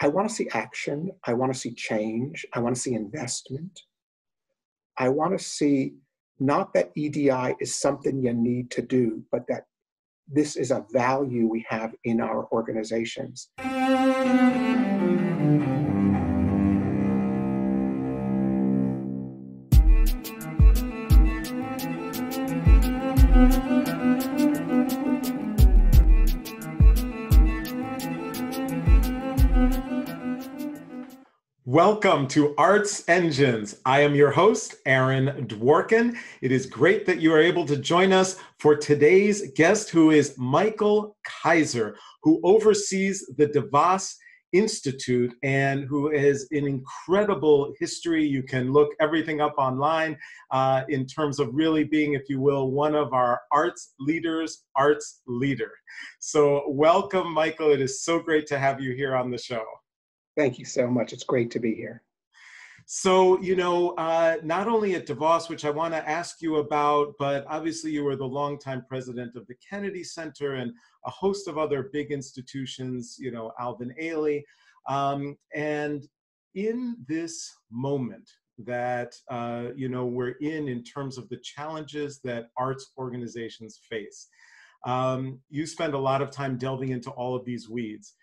I want to see action. I want to see change. I want to see investment. I want to see not that EDI is something you need to do, but that this is a value we have in our organizations. Welcome to Arts Engines. I am your host, Aaron Dworkin. It is great that you are able to join us for today's guest, who is Michael Kaiser, who oversees the DeVos Institute and who has an incredible history. You can look everything up online uh, in terms of really being, if you will, one of our arts leaders, arts leader. So, welcome, Michael. It is so great to have you here on the show. Thank you so much. It's great to be here. So, you know, uh, not only at DeVos, which I want to ask you about, but obviously you were the longtime president of the Kennedy Center and a host of other big institutions, you know, Alvin Ailey. Um, and in this moment that, uh, you know, we're in in terms of the challenges that arts organizations face, um, you spend a lot of time delving into all of these weeds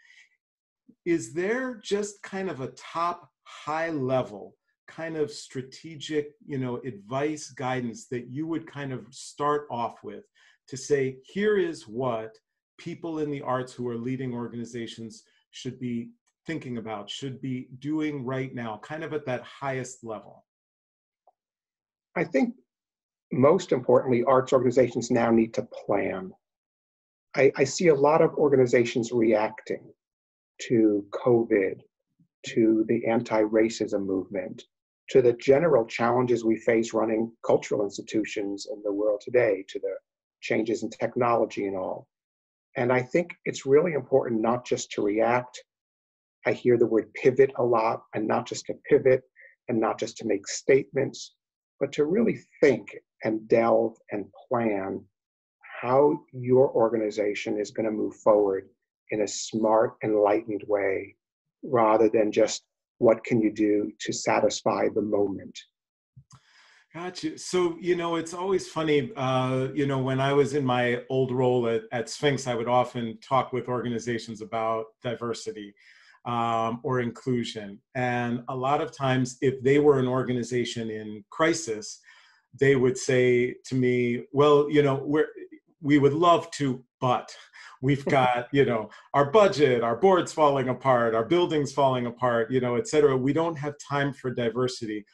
is there just kind of a top high level kind of strategic you know advice guidance that you would kind of start off with to say here is what people in the arts who are leading organizations should be thinking about should be doing right now kind of at that highest level? I think most importantly arts organizations now need to plan. I, I see a lot of organizations reacting to COVID, to the anti racism movement, to the general challenges we face running cultural institutions in the world today, to the changes in technology and all. And I think it's really important not just to react. I hear the word pivot a lot, and not just to pivot and not just to make statements, but to really think and delve and plan how your organization is going to move forward in a smart, enlightened way rather than just what can you do to satisfy the moment. Gotcha. So, you know, it's always funny, uh, you know, when I was in my old role at, at Sphinx, I would often talk with organizations about diversity um, or inclusion. And a lot of times, if they were an organization in crisis, they would say to me, well, you know, we're, we would love to, but we've got you know our budget our boards falling apart our buildings falling apart you know et cetera. We don't have time for diversity.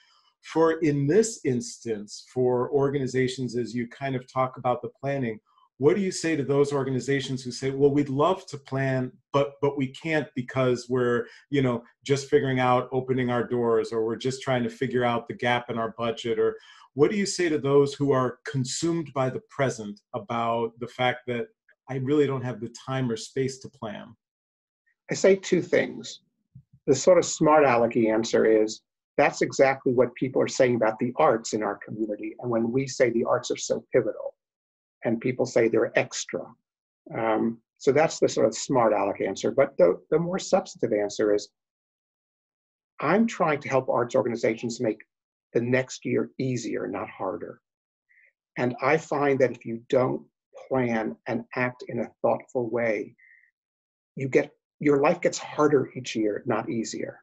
For in this instance for organizations as you kind of talk about the planning what do you say to those organizations who say well we'd love to plan but but we can't because we're you know just figuring out opening our doors or we're just trying to figure out the gap in our budget or what do you say to those who are consumed by the present about the fact that I really don't have the time or space to plan? I say two things. The sort of smart alecky answer is that's exactly what people are saying about the arts in our community. And when we say the arts are so pivotal, and people say they're extra. Um, so that's the sort of smart aleck answer. But the, the more substantive answer is I'm trying to help arts organizations make the next year easier, not harder. And I find that if you don't plan and act in a thoughtful way, you get your life gets harder each year, not easier.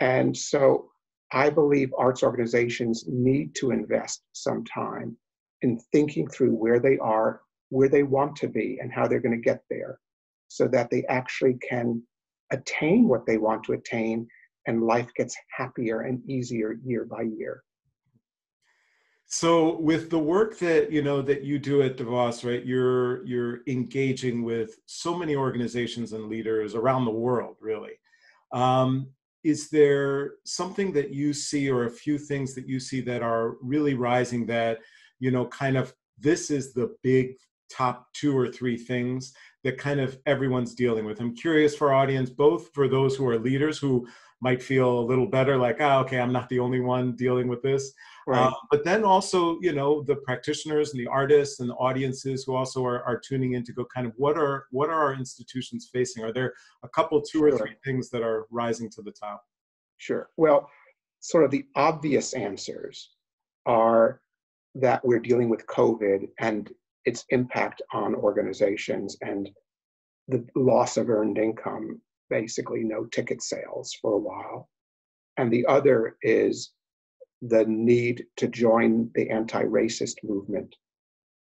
And so I believe arts organizations need to invest some time in thinking through where they are, where they want to be, and how they're going to get there so that they actually can attain what they want to attain and life gets happier and easier year by year. So with the work that you know that you do at DeVos, right? You're you're engaging with so many organizations and leaders around the world, really. Um, is there something that you see, or a few things that you see that are really rising? That you know, kind of this is the big top two or three things that kind of everyone's dealing with? I'm curious for our audience, both for those who are leaders who might feel a little better, like, oh, okay, I'm not the only one dealing with this. Right. Uh, but then also, you know, the practitioners and the artists and the audiences who also are, are tuning in to go kind of what are what are our institutions facing? Are there a couple, two or three things that are rising to the top? Sure. Well, sort of the obvious answers are that we're dealing with COVID and its impact on organizations and the loss of earned income, basically no ticket sales for a while. And the other is the need to join the anti racist movement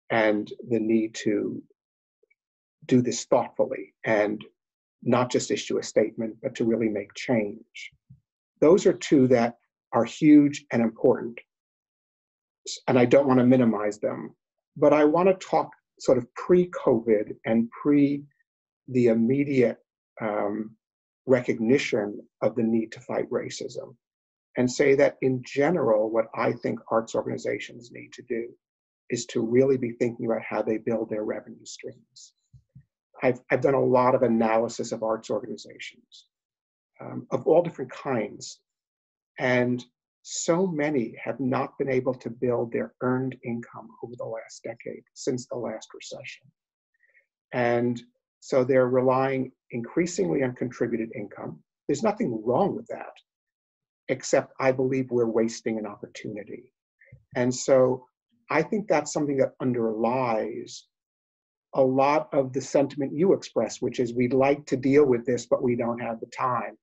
and the need to do this thoughtfully and not just issue a statement, but to really make change. Those are two that are huge and important. And I don't want to minimize them, but I want to talk sort of pre COVID and pre the immediate um, recognition of the need to fight racism and say that in general, what I think arts organizations need to do is to really be thinking about how they build their revenue streams. I've, I've done a lot of analysis of arts organizations um, of all different kinds. And so many have not been able to build their earned income over the last decade since the last recession. And so they're relying increasingly on contributed income. There's nothing wrong with that except I believe we're wasting an opportunity. And so I think that's something that underlies a lot of the sentiment you express, which is we'd like to deal with this, but we don't have the time.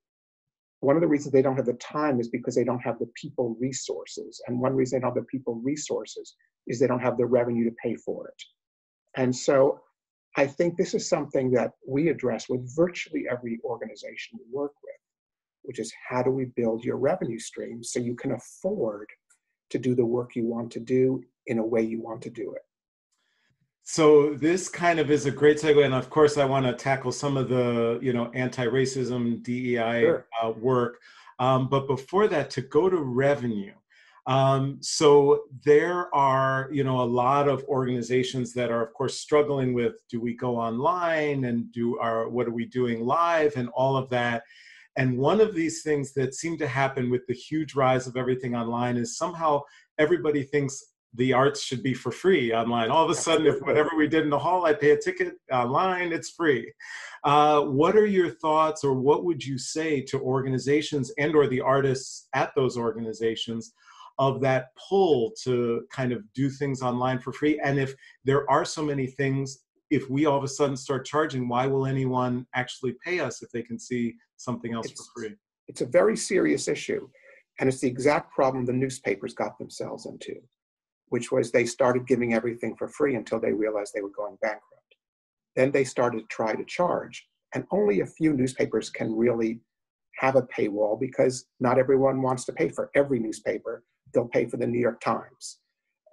One of the reasons they don't have the time is because they don't have the people resources. And one reason they don't have the people resources is they don't have the revenue to pay for it. And so I think this is something that we address with virtually every organization we work with which is how do we build your revenue stream so you can afford to do the work you want to do in a way you want to do it. So this kind of is a great segue, and of course, I want to tackle some of the you know anti-racism DEI sure. uh, work. Um, but before that, to go to revenue, um, so there are, you know, a lot of organizations that are, of course, struggling with: do we go online and do our what are we doing live and all of that. And one of these things that seem to happen with the huge rise of everything online is somehow everybody thinks the arts should be for free online. All of a sudden, if whatever we did in the hall, I pay a ticket online, it's free. Uh, what are your thoughts, or what would you say to organizations and or the artists at those organizations of that pull to kind of do things online for free? And if there are so many things if we all of a sudden start charging, why will anyone actually pay us if they can see something else it's, for free? It's a very serious issue. And it's the exact problem the newspapers got themselves into, which was they started giving everything for free until they realized they were going bankrupt. Then they started to try to charge. And only a few newspapers can really have a paywall because not everyone wants to pay for every newspaper. They'll pay for the New York Times.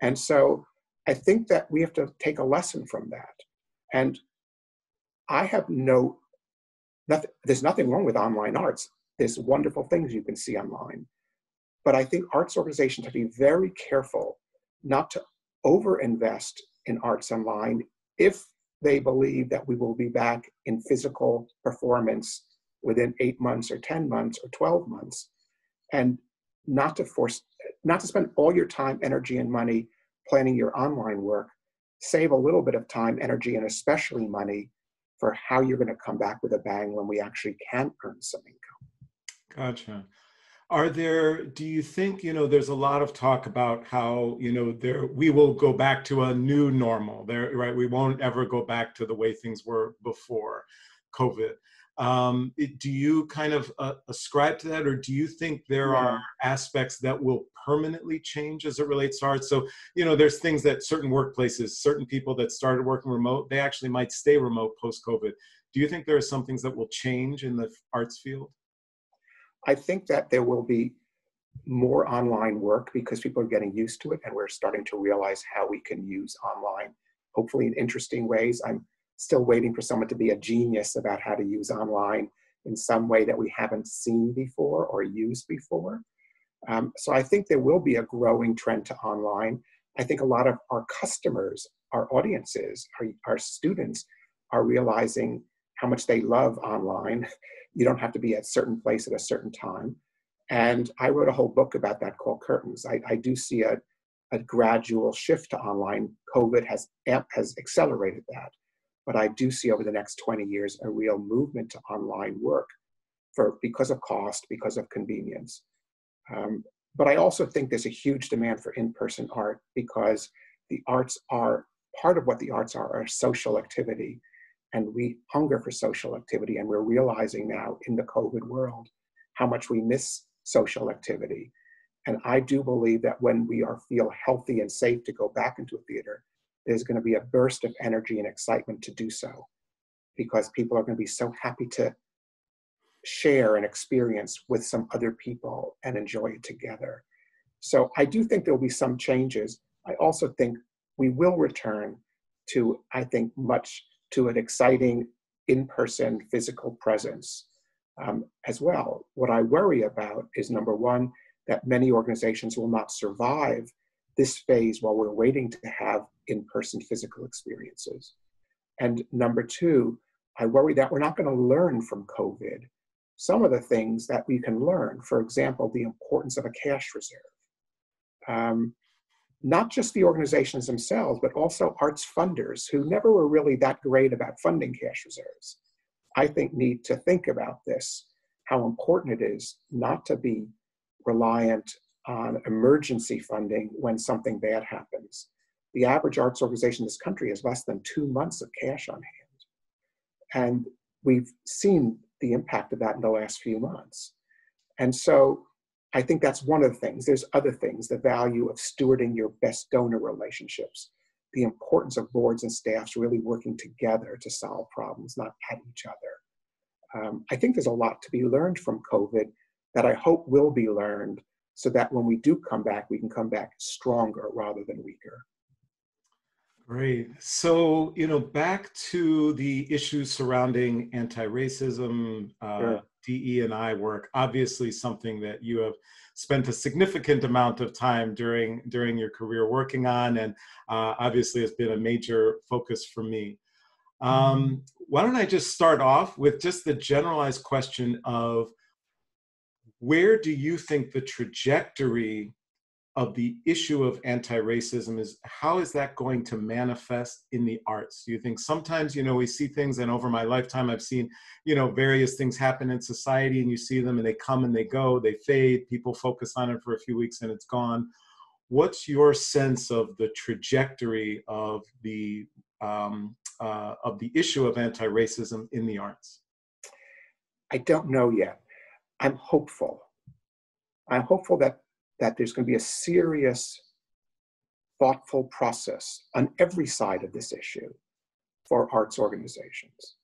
And so I think that we have to take a lesson from that and I have no, nothing, there's nothing wrong with online arts. There's wonderful things you can see online. But I think arts organizations have to be very careful not to overinvest in arts online if they believe that we will be back in physical performance within eight months or 10 months or 12 months and not to force not to spend all your time energy and money planning your online work save a little bit of time, energy, and especially money for how you're going to come back with a bang when we actually can earn some income. Gotcha. Are there, do you think, you know, there's a lot of talk about how, you know, there we will go back to a new normal there, right? We won't ever go back to the way things were before COVID. Um, it, do you kind of uh, ascribe to that, or do you think there yeah. are aspects that will permanently change as it relates to art? So, you know, there's things that certain workplaces, certain people that started working remote, they actually might stay remote post COVID. Do you think there are some things that will change in the arts field? I think that there will be more online work because people are getting used to it and we're starting to realize how we can use online, hopefully in interesting ways. I'm still waiting for someone to be a genius about how to use online in some way that we haven't seen before or used before. Um, so I think there will be a growing trend to online. I think a lot of our customers our audiences, our, our students are realizing how much they love online. You don't have to be at a certain place at a certain time. And I wrote a whole book about that called Curtains. I, I do see a, a gradual shift to online. COVID has, has accelerated that. But I do see over the next 20 years a real movement to online work for, because of cost, because of convenience. Um, but I also think there's a huge demand for in-person art because the arts are part of what the arts are are social activity and we hunger for social activity and we're realizing now in the covid world how much we miss social activity and i do believe that when we are feel healthy and safe to go back into a theater there's going to be a burst of energy and excitement to do so because people are going to be so happy to share an experience with some other people and enjoy it together. So I do think there will be some changes. I also think we will return to, I think, much to an exciting in-person physical presence um, as well. What I worry about is number one, that many organizations will not survive this phase while we're waiting to have in-person physical experiences. And number two, I worry that we're not going to learn from COVID some of the things that we can learn. For example, the importance of a cash reserve. Um, not just the organizations themselves, but also arts funders who never were really that great about funding cash reserves. I think need to think about this, how important it is not to be reliant on emergency funding when something bad happens. The average arts organization in this country has less than two months of cash on hand. And we've seen the impact of that in the last few months. And so I think that's one of the things. There's other things, the value of stewarding your best donor relationships, the importance of boards and staffs really working together to solve problems, not at each other. Um, I think there's a lot to be learned from COVID that I hope will be learned so that when we do come back, we can come back stronger rather than weaker. Great. So, you know, back to the issues surrounding anti-racism, uh, sure. DE and I work, obviously something that you have spent a significant amount of time during during your career working on, and uh, obviously has been a major focus for me. Um, why don't I just start off with just the generalized question of where do you think the trajectory of the issue of anti-racism is? How is that going to manifest in the arts? Do you think sometimes you know we see things and over my lifetime i've seen you know various things happen in society and you see them and they come and they go they fade people focus on it for a few weeks and it's gone. What's your sense of the trajectory of the um, uh, of the issue of anti-racism in the arts? I don't know yet i'm hopeful i'm hopeful that that there's going to be a serious, thoughtful process on every side of this issue for arts organizations.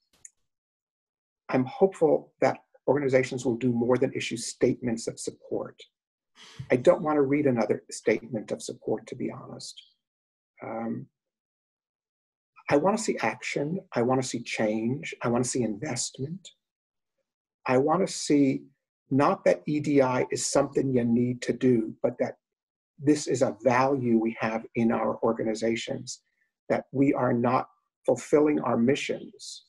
I'm hopeful that organizations will do more than issue statements of support. I don't want to read another statement of support, to be honest. Um, I want to see action. I want to see change. I want to see investment. I want to see not that EDI is something you need to do, but that this is a value we have in our organizations, that we are not fulfilling our missions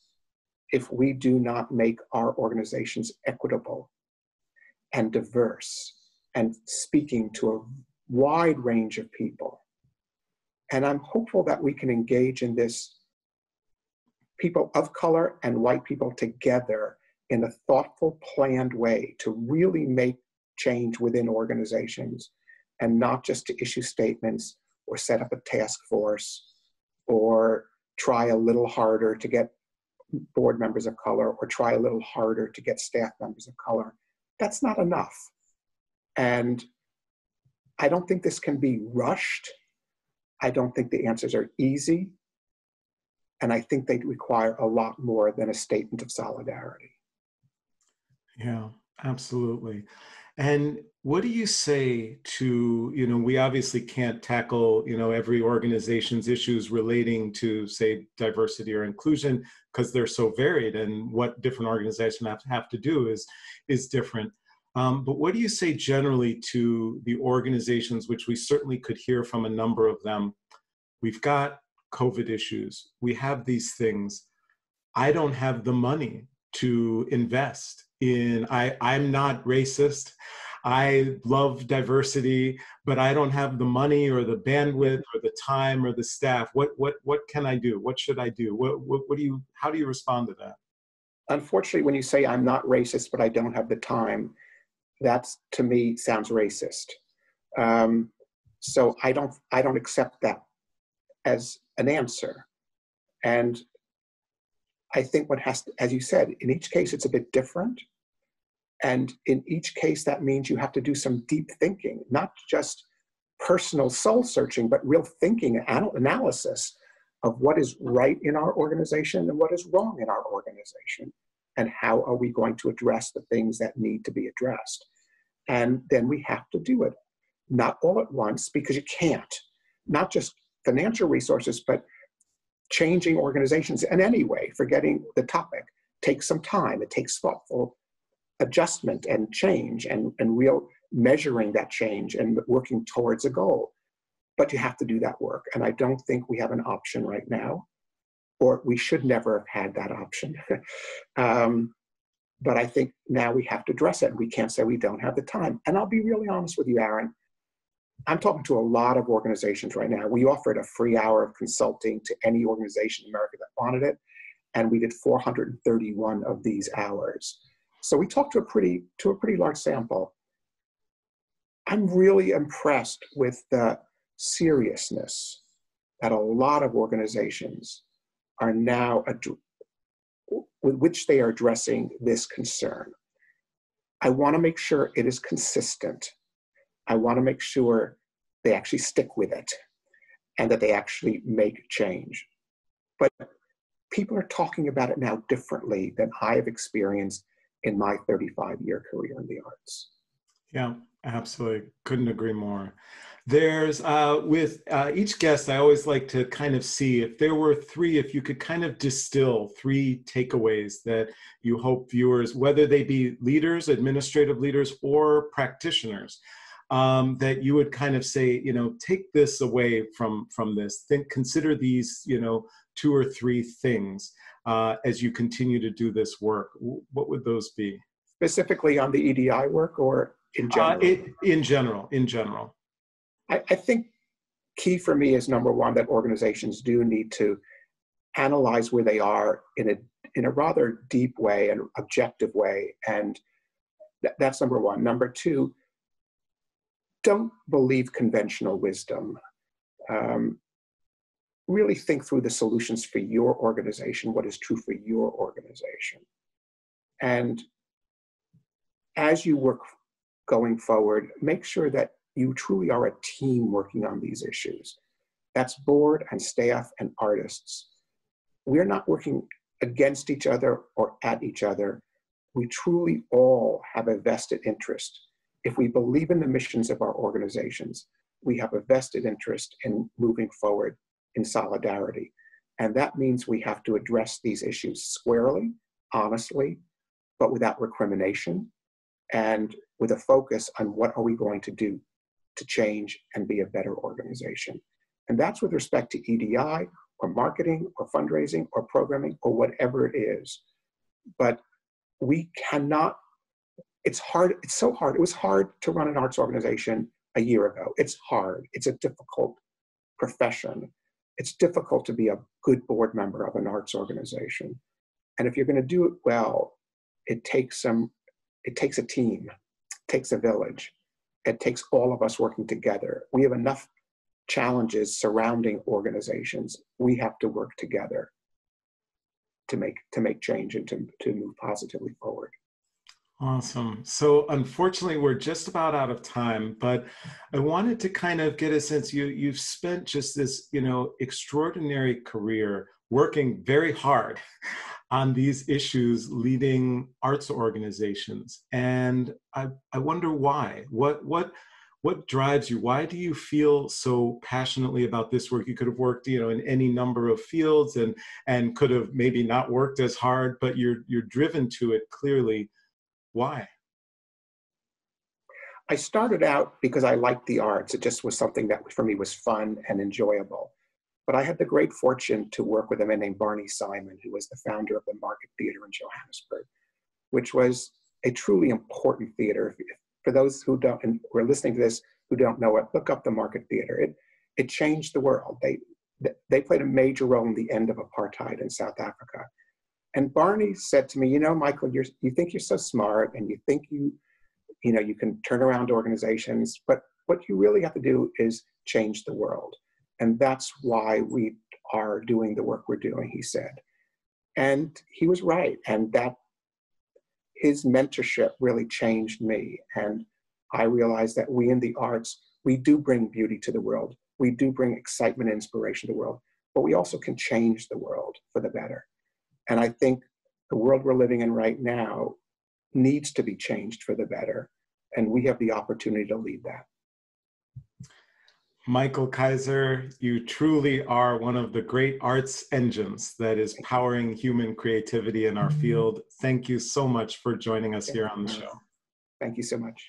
if we do not make our organizations equitable and diverse and speaking to a wide range of people. And I'm hopeful that we can engage in this people of color and white people together in a thoughtful, planned way to really make change within organizations and not just to issue statements or set up a task force or try a little harder to get board members of color or try a little harder to get staff members of color. That's not enough. And I don't think this can be rushed. I don't think the answers are easy. And I think they require a lot more than a statement of solidarity. Yeah, absolutely. And what do you say to, you know, we obviously can't tackle, you know, every organization's issues relating to, say, diversity or inclusion because they're so varied and what different organizations have, have to do is, is different. Um, but what do you say generally to the organizations, which we certainly could hear from a number of them? We've got COVID issues. We have these things. I don't have the money to invest in, I, I'm not racist. I love diversity, but I don't have the money or the bandwidth or the time or the staff. What what what can I do? What should I do? What what, what do you how do you respond to that? Unfortunately, when you say I'm not racist, but I don't have the time, that's to me sounds racist. Um, so I don't I don't accept that as an answer. And I think what has to, as you said, in each case it's a bit different. And in each case, that means you have to do some deep thinking, not just personal soul searching, but real thinking and analysis of what is right in our organization and what is wrong in our organization. And how are we going to address the things that need to be addressed? And then we have to do it, not all at once, because you can't. Not just financial resources, but changing organizations in any way, forgetting the topic, takes some time. It takes thoughtful adjustment and change and, and real measuring that change and working towards a goal. But you have to do that work. And I don't think we have an option right now, or we should never have had that option. um, but I think now we have to address it. We can't say we don't have the time. And I'll be really honest with you, Aaron. I'm talking to a lot of organizations right now. We offered a free hour of consulting to any organization in America that wanted it, and we did 431 of these hours. So we talked to a pretty to a pretty large sample. I'm really impressed with the seriousness that a lot of organizations are now with which they are addressing this concern. I want to make sure it is consistent. I want to make sure they actually stick with it and that they actually make change. But people are talking about it now differently than I have experienced in my 35 year career in the arts. Yeah, absolutely. Couldn't agree more. There's, uh, with uh, each guest, I always like to kind of see if there were three, if you could kind of distill three takeaways that you hope viewers, whether they be leaders, administrative leaders, or practitioners, um, that you would kind of say, you know, take this away from from this. Think, consider these, you know, two or three things uh, as you continue to do this work? What would those be? Specifically on the EDI work or in uh, general? Uh, it, in general, in general. I, I think key for me is number one that organizations do need to analyze where they are in a in a rather deep way and objective way and th- that's number one number two don't believe conventional wisdom um, really think through the solutions for your organization, what is true for your organization. And as you work going forward, make sure that you truly are a team working on these issues. That's board and staff and artists. We're not working against each other or at each other. We truly all have a vested interest. If we believe in the missions of our organizations, we have a vested interest in moving forward in solidarity. And that means we have to address these issues squarely, honestly, but without recrimination and with a focus on what are we going to do to change and be a better organization. And that's with respect to EDI or marketing or fundraising or programming or whatever it is. But we cannot, it's hard, it's so hard. It was hard to run an arts organization a year ago. It's hard, it's a difficult profession it's difficult to be a good board member of an arts organization. And if you're going to do it well, it takes some, it takes a team, it takes a village, it takes all of us working together. We have enough challenges surrounding organizations. We have to work together to make to make change and to, to move positively forward. Awesome. So unfortunately, we're just about out of time, but I wanted to kind of get a sense you you've spent just this, you know, extraordinary career working very hard on these issues leading arts organizations. And I, I wonder why. What what what drives you? Why do you feel so passionately about this work? You could have worked, you know, in any number of fields and and could have maybe not worked as hard, but you're you're driven to it clearly why? I started out because I liked the arts. It just was something that for me was fun and enjoyable. But I had the great fortune to work with a man named Barney Simon, who was the founder of the Market Theater in Johannesburg, which was a truly important theater. For those who don't, and who are listening to this, who don't know it, look up the Market Theater. It, it changed the world. They, they played a major role in the end of apartheid in South Africa. And Barney said to me, you know, Michael, you're, you think you're so smart and you think you, you know, you can turn around organizations, but what you really have to do is change the world. And that's why we are doing the work we're doing, he said. And he was right. And that his mentorship really changed me. And I realized that we in the arts, we do bring beauty to the world. We do bring excitement and inspiration to the world, but we also can change the world for the better. And I think the world we're living in right now needs to be changed for the better. And we have the opportunity to lead that. Michael Kaiser, you truly are one of the great arts engines that is powering human creativity in our mm-hmm. field. Thank you so much for joining us here on the show. Thank you so much.